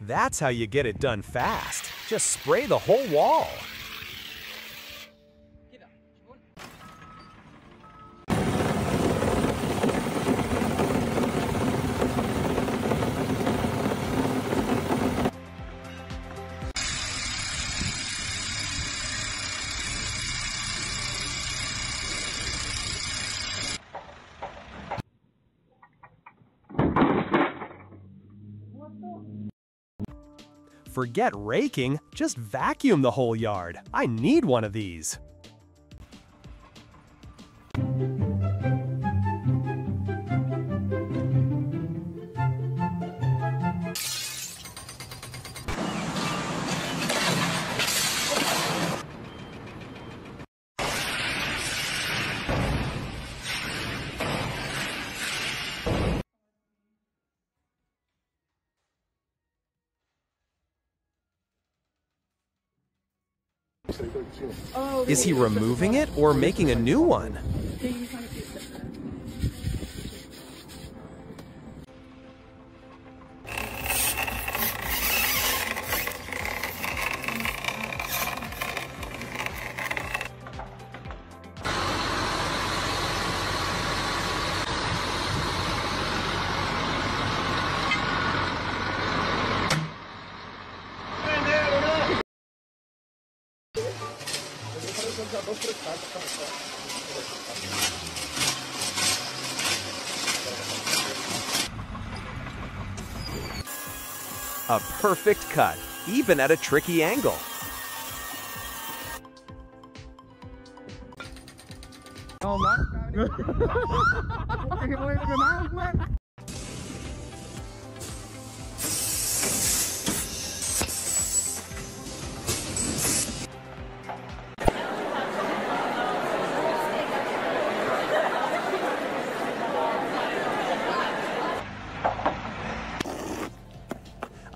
That's how you get it done fast. Just spray the whole wall. Forget raking, just vacuum the whole yard. I need one of these. Is he removing it or making a new one? A perfect cut, even at a tricky angle.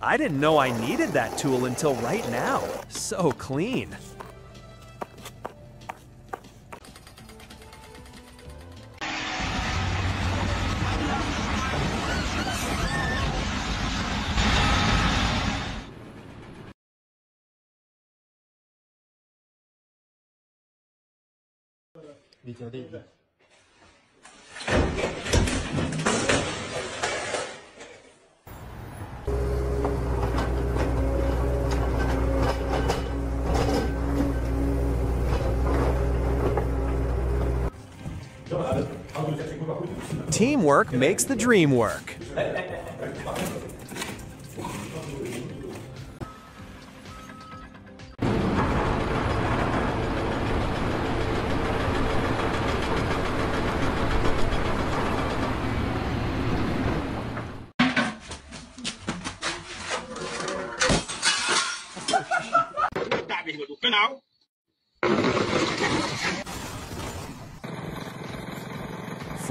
I didn't know I needed that tool until right now. So clean. Teamwork makes the dream work.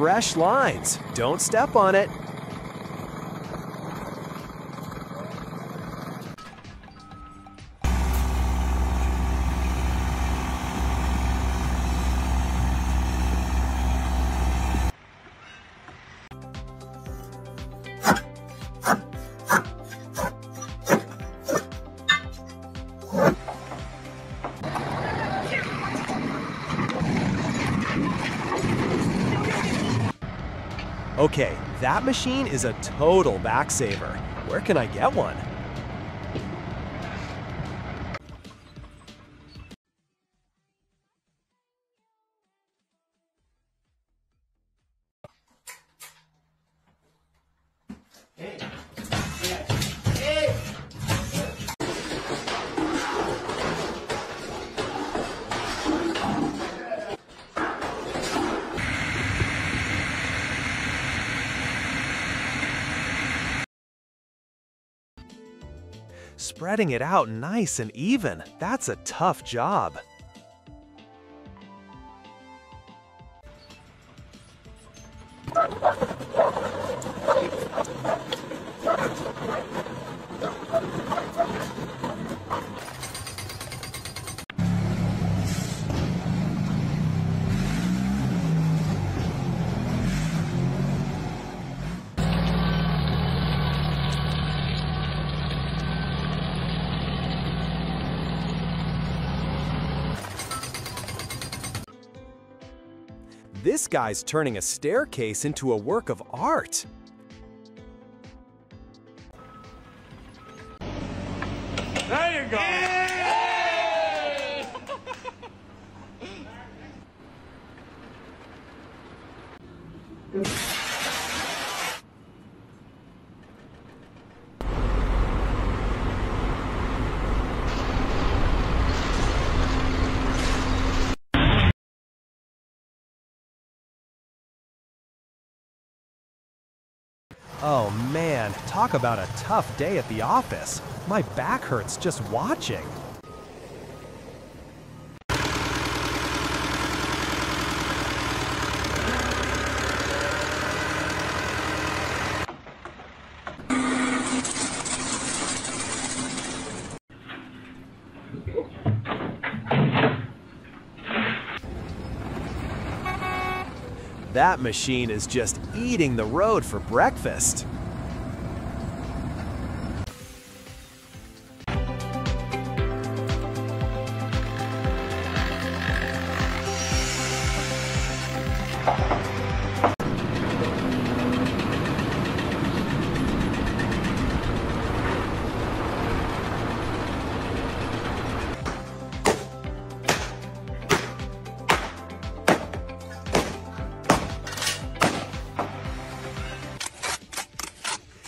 Fresh lines. Don't step on it. Okay, that machine is a total back saver. Where can I get one? Spreading it out nice and even, that's a tough job. This guy's turning a staircase into a work of art. There you go. Oh man, talk about a tough day at the office. My back hurts just watching. That machine is just eating the road for breakfast.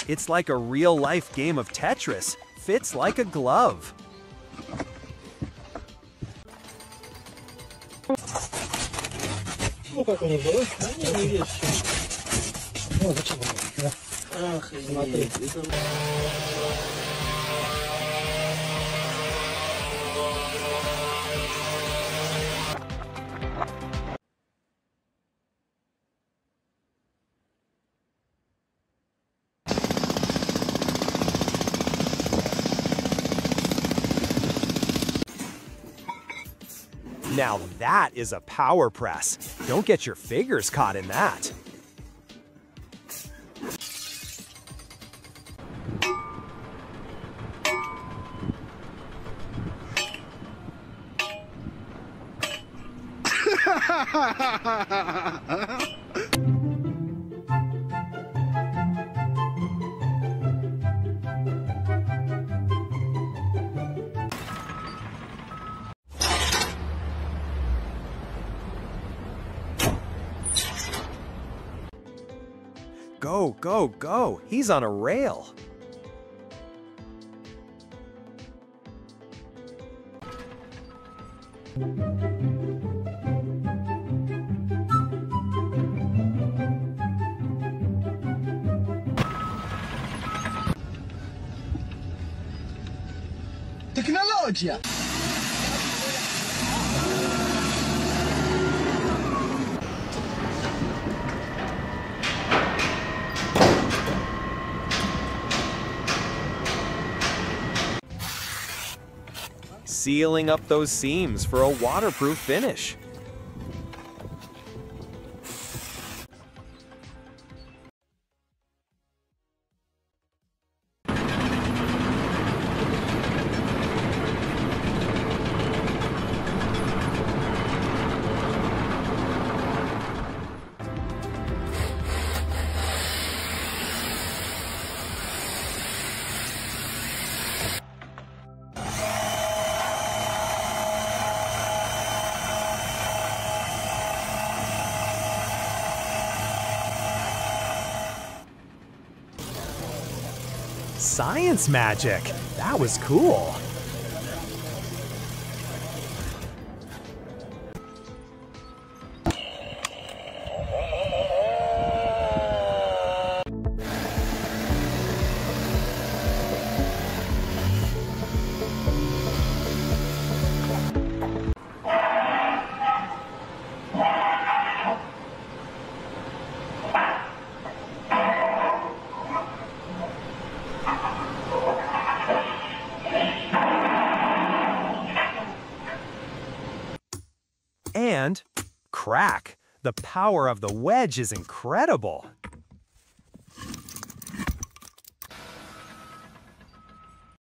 It's like a real life game of Tetris. Fits like a glove. Now that is a power press. Don't get your fingers caught in that. Go, go, go. He's on a rail. Tecnologia! Sealing up those seams for a waterproof finish. Science magic. That was cool. Crack. The power of the wedge is incredible.